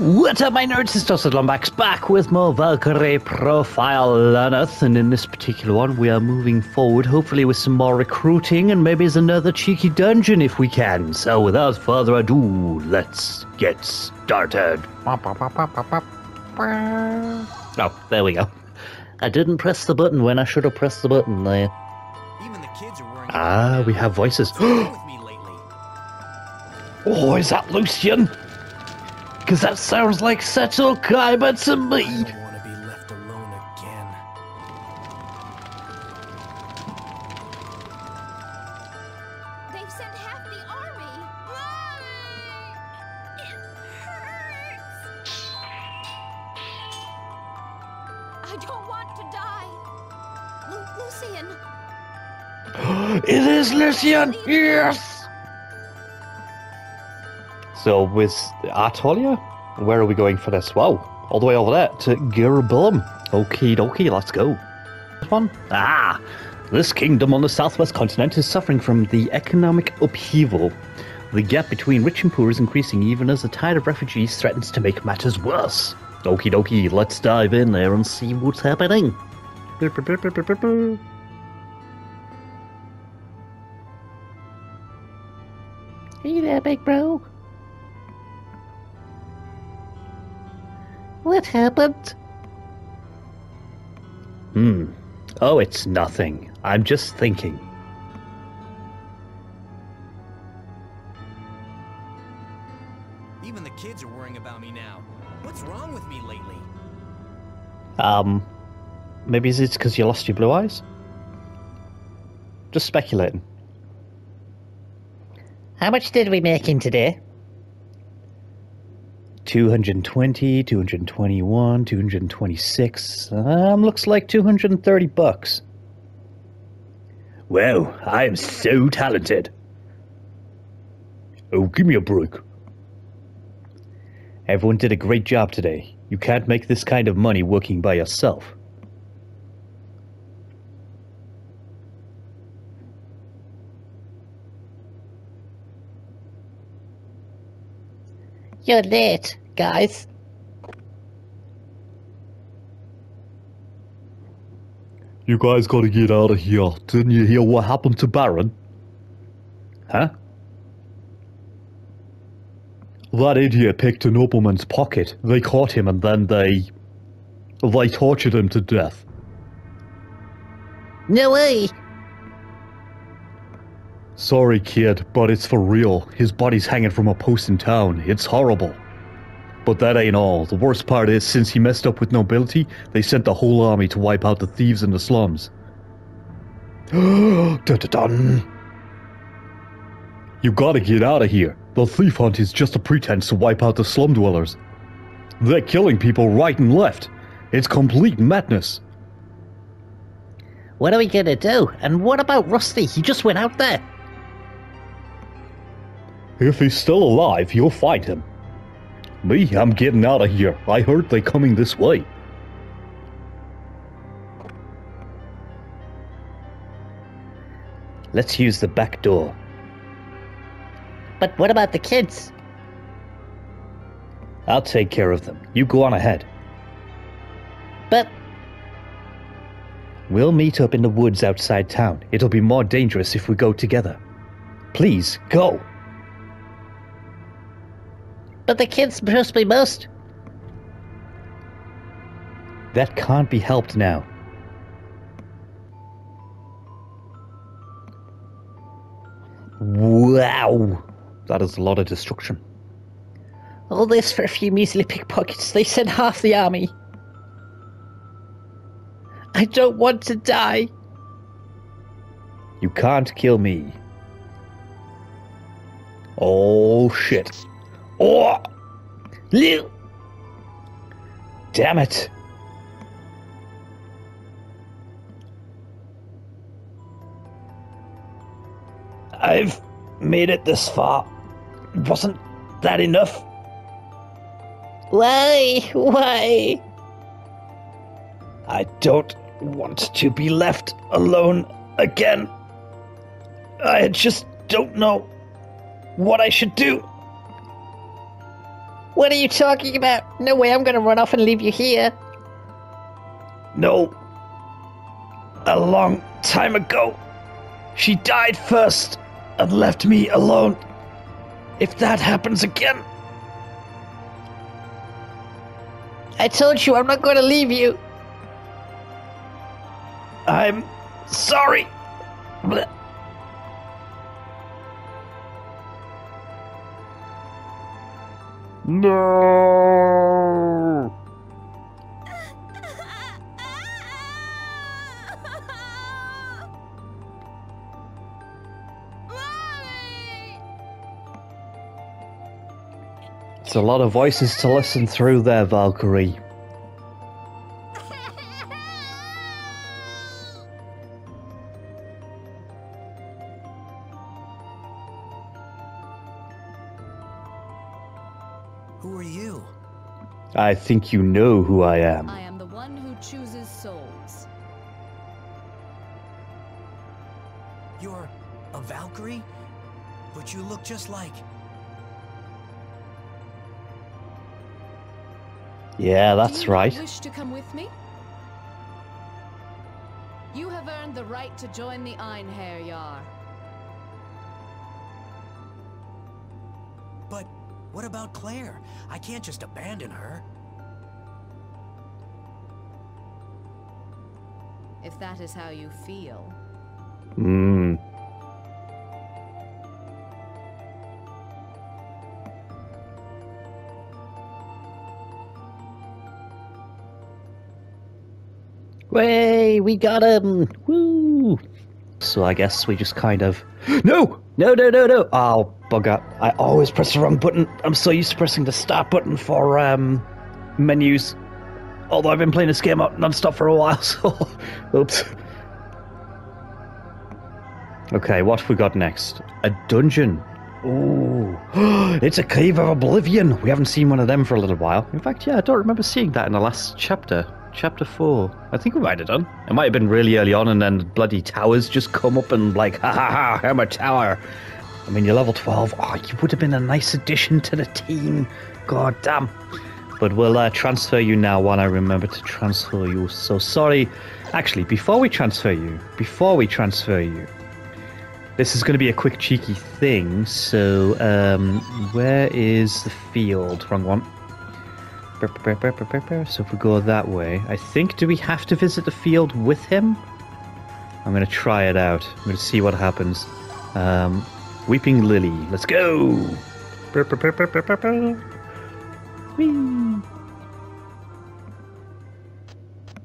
What's up, my nerds? It's Toasted Lombax back with more Valkyrie Profile Lenneth, and in this particular one, we are moving forward, hopefully with some more recruiting and maybe there's another cheeky dungeon if we can. So, without further ado, let's get started. Oh, there we go. I didn't press the button when I should have pressed the button there. Even the kids are worrying Ah, we have voices. What's wrong with me lately? Oh, is that Lucian? Because that sounds like Seto Kaiba to me. I don't want to be left alone again. They've sent half the army. It hurts. I don't want to die. Lu- Lucian, It is Lucian! Yes! So, with Artolia, where are we going for this? Wow, all the way over there to Gerabellum. Okie dokie, let's go. This one? Ah! This kingdom on the southwest continent is suffering from the economic upheaval. The gap between rich and poor is increasing even as the tide of refugees threatens to make matters worse. Okie dokie, let's dive in there and see what's happening. Hey there, big bro. What happened? Hmm. Oh, it's nothing. I'm just thinking. Even the kids are worrying about me now. What's wrong with me lately? Um, maybe it's because you lost your blue eyes? Just speculating. How much did we make in today? 220, 221, 226. Um, looks like 230 bucks. Wow, I am so talented. Oh, give me a break. Everyone did a great job today. You can't make this kind of money working by yourself. You're late, guys. You guys gotta get out of here. Didn't you hear what happened to Baron? Huh? That idiot picked a nobleman's pocket. They caught him and then they. They tortured him to death. No way. Sorry, kid, but it's for real. His body's hanging from a post in town. It's horrible. But that ain't all. The worst part is, since he messed up with nobility, they sent the whole army to wipe out the thieves in the slums. dun dun dun. You gotta get out of here. The thief hunt is just a pretense to wipe out the slum dwellers. They're killing people right and left. It's complete madness. What are we gonna do? And what about Rusty? He just went out there. If he's still alive, you'll find him. Me, I'm getting out of here. I heard they coming this way. Let's use the back door. But what about the kids? I'll take care of them. You go on ahead. But We'll meet up in the woods outside town. It'll be more dangerous if we go together. Please, go. But the kids must be most. That can't be helped now. Wow. That is a lot of destruction. All this for a few measly pickpockets. They sent half the army. I don't want to die. You can't kill me. Oh shit. Oh! Lil! Damn it! I've made it this far. Wasn't that enough? Why? Why? I don't want to be left alone again. I just don't know what I should do. What are you talking about? No way I'm gonna run off and leave you here. No. A long time ago, she died first and left me alone. If that happens again, I told you I'm not gonna leave you. I'm sorry. Blech. No. It's a lot of voices to listen through there, Valkyrie. I think you know who I am. I am the one who chooses souls. You're a Valkyrie? But you look just like. Yeah, Do that's you not right. Wish to come with me? You have earned the right to join the Einherjar. But what about Claire? I can't just abandon her. If that is how you feel. Hmm. Way, we got him! Woo! So I guess we just kind of. No! No, no, no, no! Oh, bugger. I always press the wrong button. I'm so used to pressing the start button for um, menus. Although I've been playing this game up non-stop for a while, so. Oops. Okay, what have we got next? A dungeon. Ooh, it's a cave of oblivion. We haven't seen one of them for a little while. In fact, yeah, I don't remember seeing that in the last chapter. Chapter 4. I think we might have done. It might have been really early on, and then bloody towers just come up and, like, ha ha ha, I'm a tower. I mean, you're level 12. Oh, you would have been a nice addition to the team. God damn. But we'll uh, transfer you now while I remember to transfer you. So sorry. Actually, before we transfer you, before we transfer you, this is going to be a quick cheeky thing. So, um, where is the field? Wrong one. So if we go that way, I think, do we have to visit the field with him? I'm going to try it out. I'm to see what happens. Um, Weeping Lily, let's go! Whee!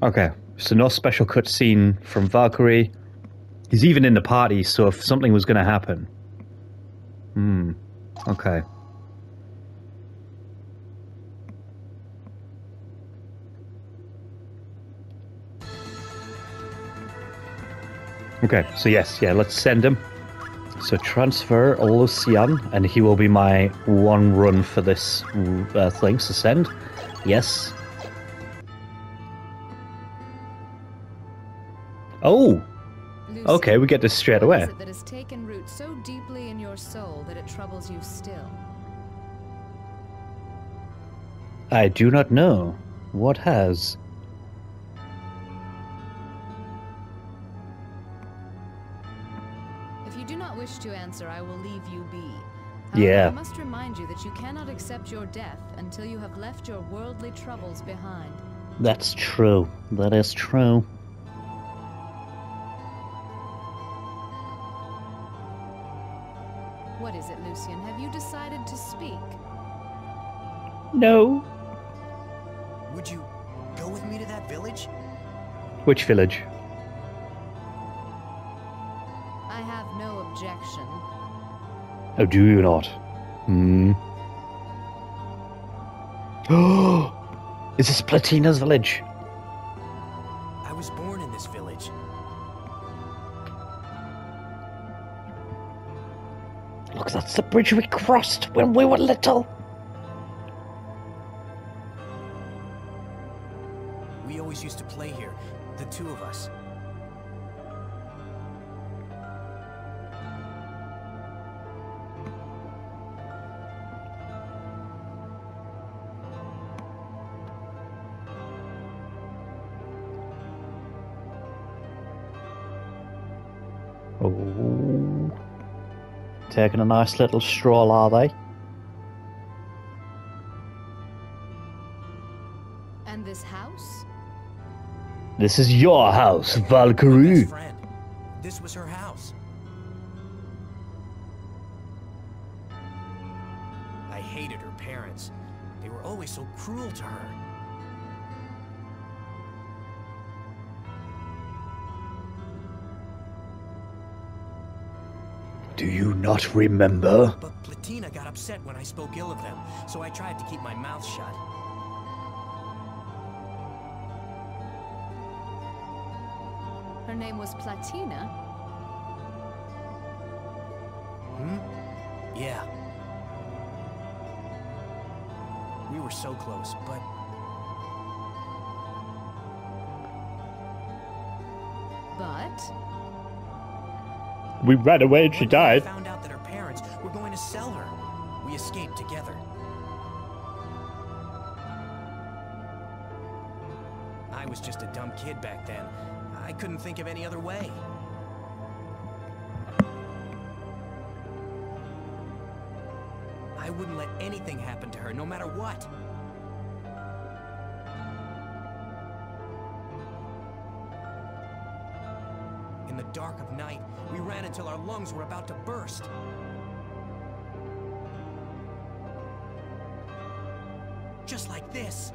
Okay, so no special cutscene from Valkyrie. He's even in the party, so if something was going to happen. Hmm. Okay. Okay, so yes, yeah, let's send him. So transfer Lucian, and he will be my one run for this uh, thing. So send. Yes. Oh, okay, we get this straight away. that has taken root so deeply in your soul that it troubles you still? I do not know. What has? Answer, I will leave you be. However, Yeah. I must remind you that you cannot accept your death until you have left your worldly troubles behind. That's true. That is true. What is it, Lucian? Have you decided to speak? No. Would you go with me to that village? Which village? I have no objection. Oh, do you not? Hmm. is this Platina's village? I was born in this village. Look, that's the bridge we crossed when we were little. Taking a nice little stroll, are they? And this house? This is your house, Valkyrie. friend. This was her house. I hated her parents. They were always so cruel to her. Do you not remember? But Platina got upset when I spoke ill of them, so I tried to keep my mouth shut. Her name was Platina. Hmm? Yeah. We were so close, but But We ran away and she died. found out that her parents were going to sell her. We escaped together. I was just a dumb kid back then. I couldn't think of any other way. I wouldn't let anything happen to her, no matter what. Dark of night, we ran until our lungs were about to burst. Just like this.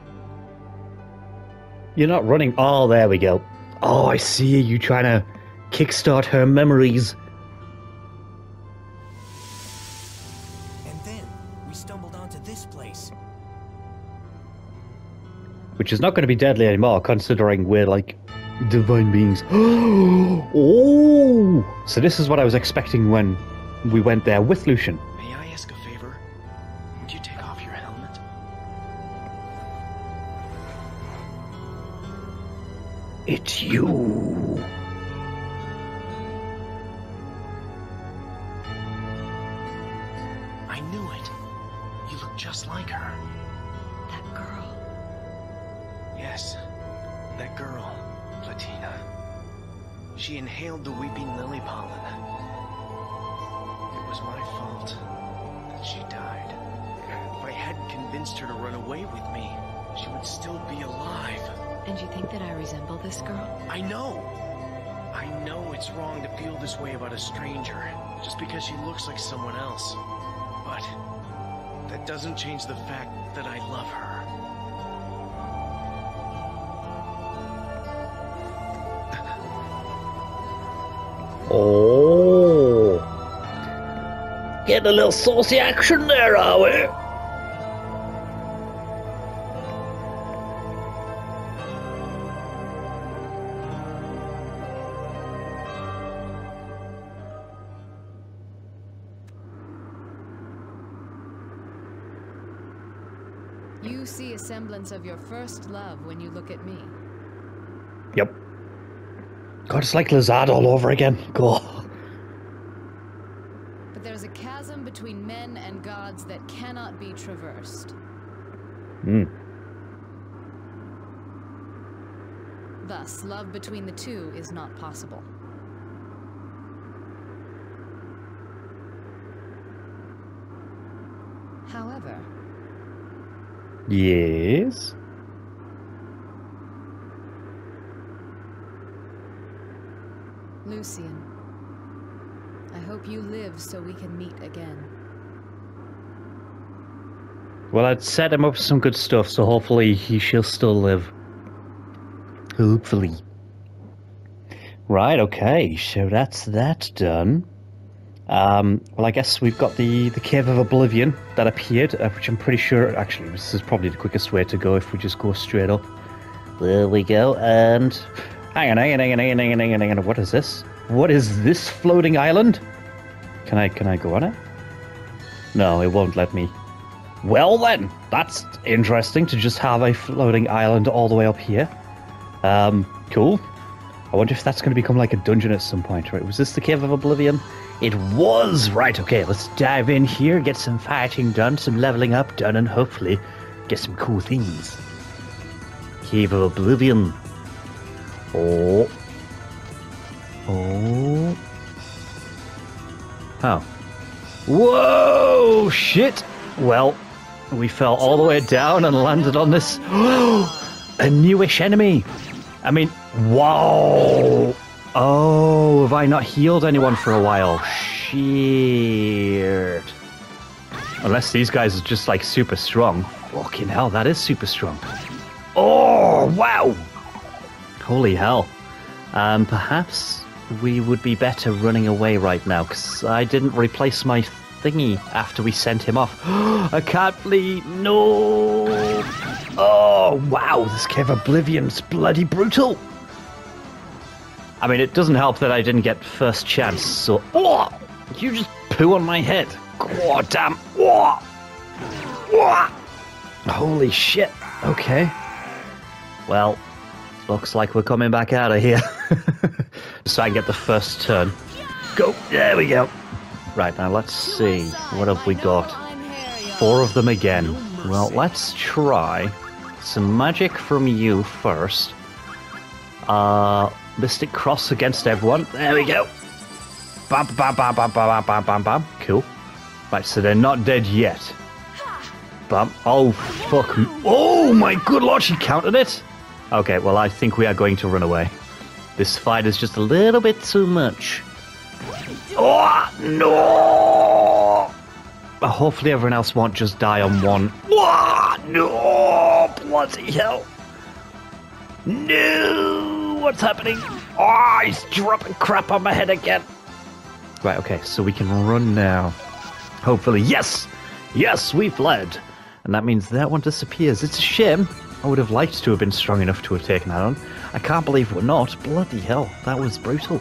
You're not running. Oh, there we go. Oh, I see you trying to kickstart her memories. And then we stumbled onto this place. Which is not going to be deadly anymore, considering we're like divine beings. oh! So, this is what I was expecting when we went there with Lucian. May I ask a favor? Would you take off your helmet? It's you. Inhaled the weeping lily pollen. It was my fault that she died. If I hadn't convinced her to run away with me, she would still be alive. And you think that I resemble this girl? I know. I know it's wrong to feel this way about a stranger, just because she looks like someone else. But that doesn't change the fact that I love her. Oh. Getting a little saucy action there, are we? You see a semblance of your first love when you look at me. God, it's like Lezard all over again. Go. But there's a chasm between men and gods that cannot be traversed. Hmm. Thus, love between the two is not possible. However, Yes. Lucian, I hope you live so we can meet again. Well, I'd set him up with some good stuff, so hopefully he shall still live. Hopefully. Right, okay, so that's that done. Um, well, I guess we've got the, the Cave of Oblivion that appeared, uh, which I'm pretty sure, actually, this is probably the quickest way to go if we just go straight up. There we go, and... Hang on, hang on, hang on, hang on, hang on, hang on, hang on, what is this? What is this floating island? Can I, can I go on it? No, it won't let me. Well then, that's interesting to just have a floating island all the way up here. Um, cool. I wonder if that's going to become like a dungeon at some point, right? Was this the Cave of Oblivion? It was! Right, okay, let's dive in here, get some fighting done, some leveling up done, and hopefully get some cool things. Cave of Oblivion. Oh. Oh. Oh. Whoa! Shit! Well, we fell all the way down and landed on this. a newish enemy! I mean, wow! Oh, have I not healed anyone for a while? Shit. Unless these guys are just like super strong. Fucking hell, that is super strong. Oh, wow! Holy hell. Um, perhaps we would be better running away right now because I didn't replace my thingy after we sent him off. I can't flee. No. Oh wow, this Cave Oblivion's bloody brutal. I mean, it doesn't help that I didn't get first chance. So, oh, you just poo on my head. God damn. Oh. Oh. Holy shit. Okay. Well, looks like we're coming back out of here. so I can get the first turn. Go. There we go. Right, now let's see. What have we got? Four of them again. Well, let's try some magic from you first. Uh, Mystic Cross against everyone. There we go. Bam, bam, bam, bam, bam, bam, bam, bam. Cool. Right, so they're not dead yet. Bam. Oh, fuck. Oh, my good lord, she counted it. Okay, well, I think we are going to run away. This fight is just a little bit too much. Oh, no! Hopefully everyone else won't just die on one. Oh, no! Bloody hell! No! What's happening? Oh, he's dropping crap on my head again. Right, okay, so we can run now. Hopefully, yes! Yes, we fled! And that means that one disappears. It's a shame. I would have liked to have been strong enough to have taken that on. I can't believe we're not. Bloody hell, that was brutal.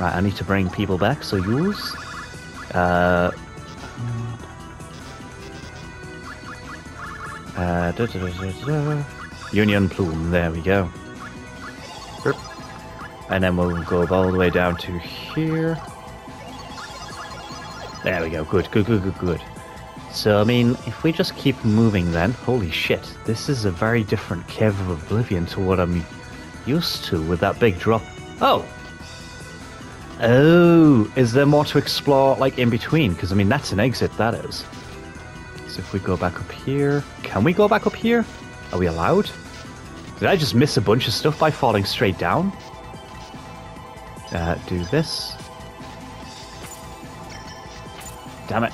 Right, I need to bring people back, so yours. Uh, uh, da, da, da, da, Union Plume, there we go. And then we'll go all the way down to here. There we go, good, good, good, good, good. So, I mean, if we just keep moving then, holy shit, this is a very different Cave of Oblivion to what I'm used to with that big drop. Oh! Oh, is there more to explore, like, in between? Because, I mean, that's an exit, that is. So if we go back up here... Can we go back up here? Are we allowed? Did I just miss a bunch of stuff by falling straight down? Uh, do this. Damn it.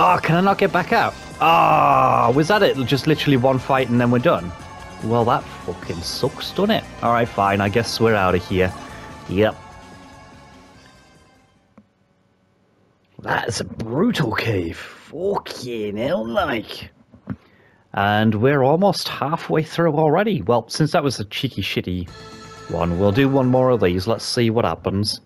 Oh, can I not get back out? Ah, oh, was that it? Just literally one fight and then we're done? Well, that fucking sucks, doesn't it? Alright, fine. I guess we're out of here. Yep. That's a brutal cave. Fucking hell, like. And we're almost halfway through already. Well, since that was a cheeky shitty one, we'll do one more of these. Let's see what happens.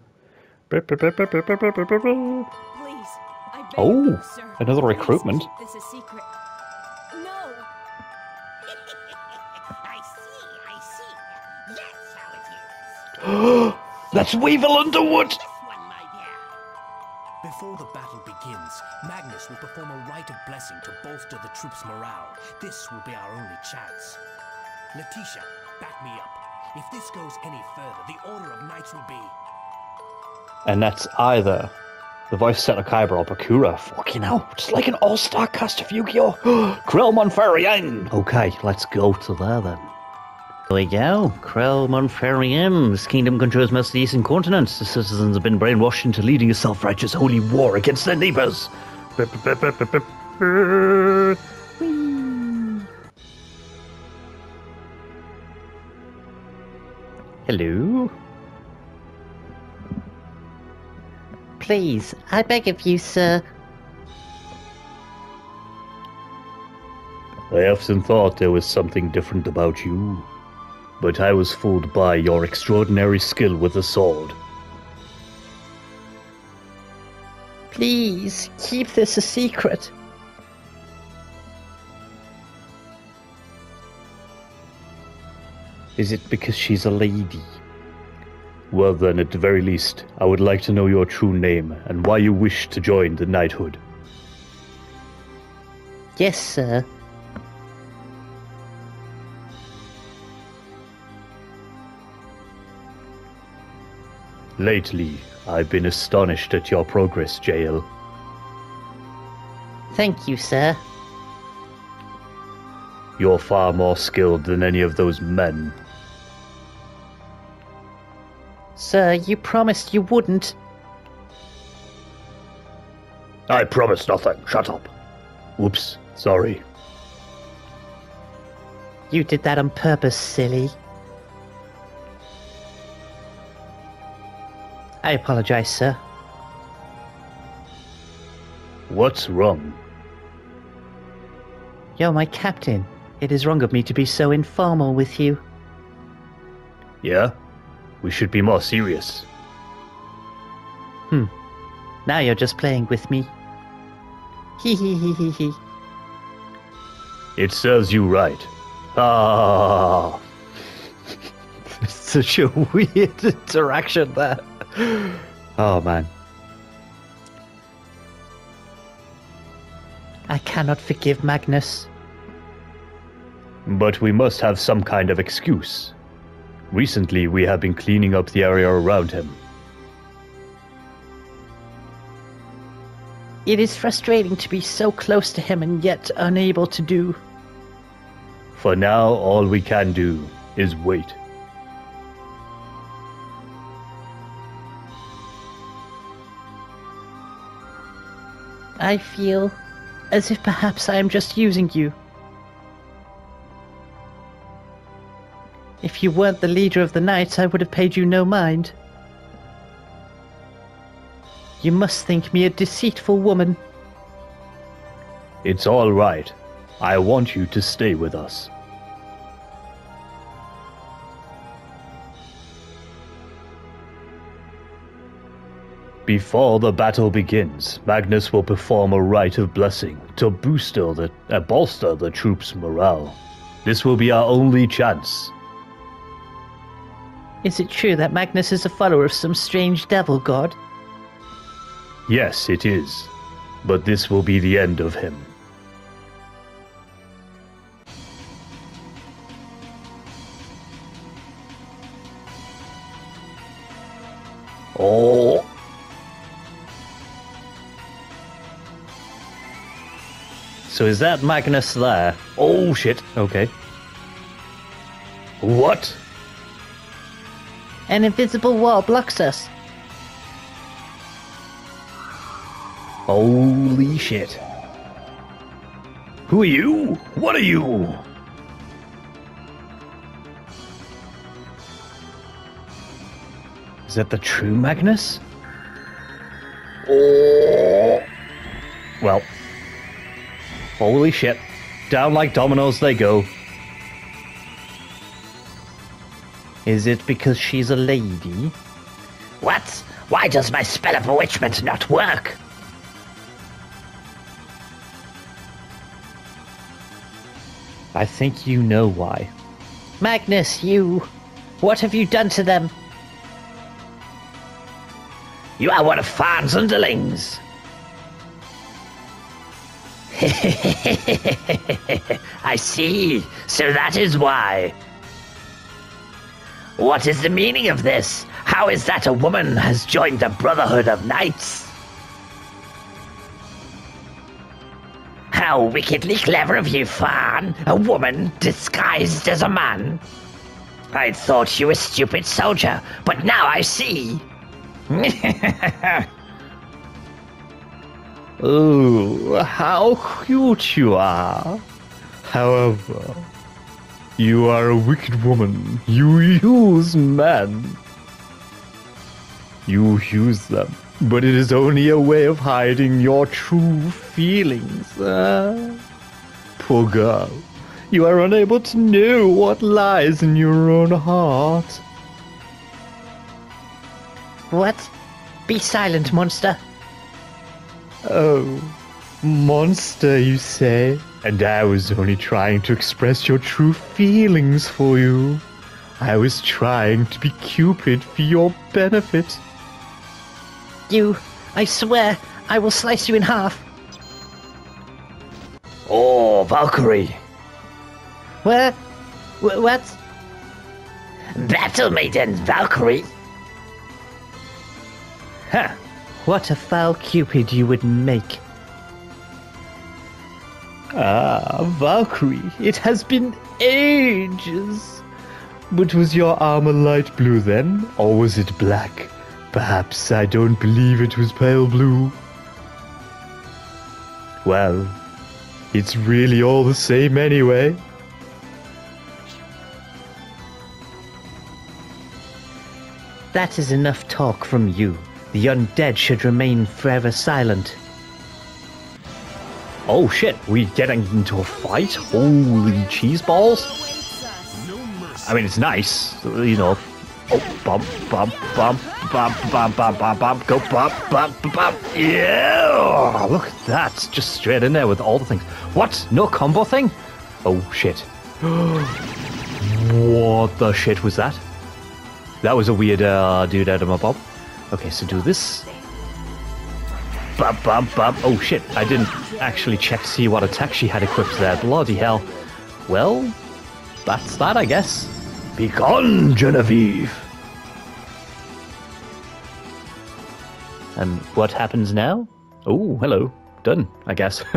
Please, I beg Oh, sir. another recruitment. keep This a secret. No. I see, I see. That's how it is. That's Weevil Underwood! This one, my dear. Before the battle begins, Magnus will perform a rite of blessing to bolster the troops' morale. This will be our only chance. Letitia, back me up. If this goes any further, the Order of Knights will be. And that's either the voice Kaiba or Bakura. Fucking hell, just like an all-star cast of Yu-Gi-Oh! Crell Monferaigne! Okay, let's go to there then. There we go. Crell Monferaigne. This kingdom controls most of the eastern continent. The citizens have been brainwashed into leading a self-righteous holy war against their neighbors. Hello? Please, I beg of you, sir. I often thought there was something different about you, but I was fooled by your extraordinary skill with the sword. Please, keep this a secret. Is it because she's a lady? Well, then, at the very least, I would like to know your true name and why you wish to join the knighthood. Yes, sir. Lately, I've been astonished at your progress, Jayle. Thank you, sir. You're far more skilled than any of those men. Sir, you promised you wouldn't. I promise nothing. Shut up. Whoops. Sorry. You did that on purpose, silly. I apologize, sir. What's wrong? You're my captain. It is wrong of me to be so informal with you. Yeah? We should be more serious. Hmm. Now you're just playing with me. Hee hee hee hee hee. It serves you right. Ah. Such a weird interaction there. Oh man. I cannot forgive Magnus. But we must have some kind of excuse. Recently, we have been cleaning up the area around him. It is frustrating to be so close to him and yet unable to do. For now, all we can do is wait. I feel as if perhaps I am just using you. If you weren't the leader of the Knights, I would have paid you no mind. You must think me a deceitful woman. It's all right. I want you to stay with us. Before the battle begins, Magnus will perform a rite of blessing to booster the, uh, bolster the troops' morale. This will be our only chance. Is it true that Magnus is a follower of some strange devil god? Yes, it is. But this will be the end of him. Oh. So is that Magnus there? Oh shit. Okay. What? An invisible wall blocks us. Holy shit. Who are you? What are you? Is that the true Magnus? Well. Holy shit. Down like dominoes they go. Is it because she's a lady? What? Why does my spell of bewitchment not work? I think you know why. Magnus, you. What have you done to them? You are one of Farn's underlings. I see. So that is why. What is the meaning of this? How is that a woman has joined the Brotherhood of Knights? How wickedly clever of you, Farn! A woman disguised as a man! I thought you a stupid soldier, but now I see! Oh, how cute you are. However, you are a wicked woman. You use men. You use them, but it is only a way of hiding your true feelings. ah. Poor girl. You are unable to know what lies in your own heart. What? Be silent, monster. Oh, monster, you say? And I was only trying to express your true feelings for you. I was trying to be Cupid for your benefit. You. I swear, I will slice you in half. Oh, Valkyrie! What? Wh- What? Battle Maiden Valkyrie! Ha! What a foul cupid you would make. Ah, Valkyrie, it has been ages. But was your armor light blue then, or was it black? Perhaps I don't believe it was pale blue. Well, it's really all the same anyway. That is enough talk from you. The undead should remain forever silent. Oh shit, we getting into a fight? Holy cheese balls! I mean, it's nice, you know. Oh, bump, bump, bump, bump, bump, bump, bump, bump, go bump, bump, bump. Yeah! Look at that, just straight in there with all the things. What? No combo thing? Oh shit. what the shit was that? That was a weird uh, dude out of my bob. Okay, so do this. Oh shit, I didn't actually check to see what attack she had equipped there. Bloody hell. Well, that's that, I guess. Be gone, Genevieve. And what happens now? Oh, hello. Done, I guess.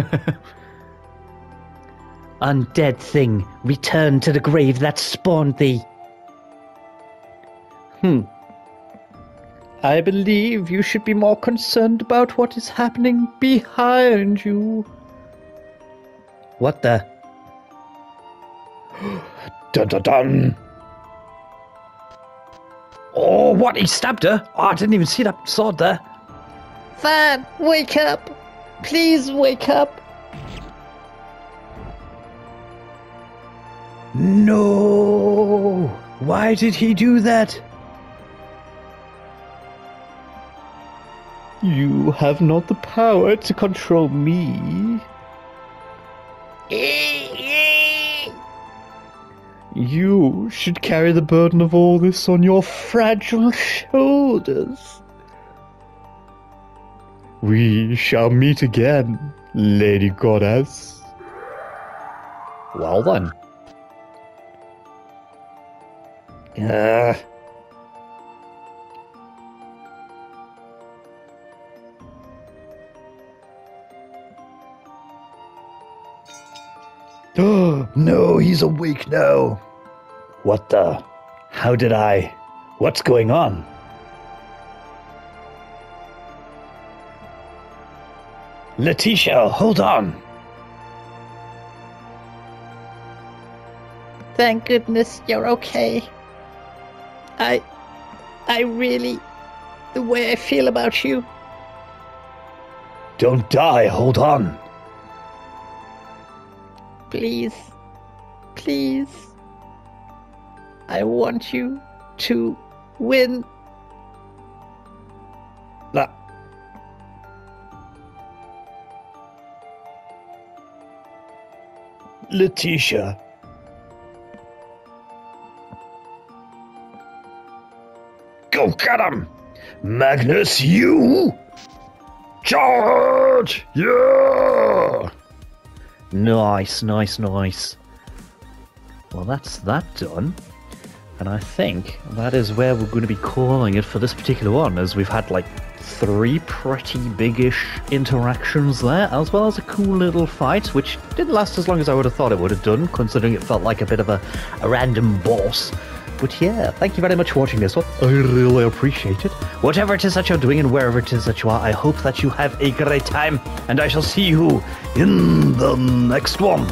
Undead thing, return to the grave that spawned thee. Hmm. I believe you should be more concerned about what is happening behind you. What the? Dun dun dun. Oh, what? He stabbed her? Oh, I didn't even see that sword there. Van, wake up! Please wake up! No! Why did he do that? You have not the power to control me. You should carry the burden of all this on your fragile shoulders. We shall meet again, Lady Goddess. Well then. Uh, Oh, no, he's awake now. What the? How did I? What's going on? Letitia, hold on. Thank goodness you're okay. I. I really. The way I feel about you. Don't die, hold on. Please. Please. I want you to win. Letitia. Go get him! Magnus, you! Charge! Yeah! Nice, nice, nice. Well, that's that done. And I think that is where we're going to be calling it for this particular one, as we've had like three pretty biggish interactions there, as well as a cool little fight, which didn't last as long as I would have thought it would have done, considering it felt like a bit of a, a random boss. But yeah, thank you very much for watching this one. I really appreciate it. Whatever it is that you're doing and wherever it is that you are, I hope that you have a great time, and I shall see you in the next one.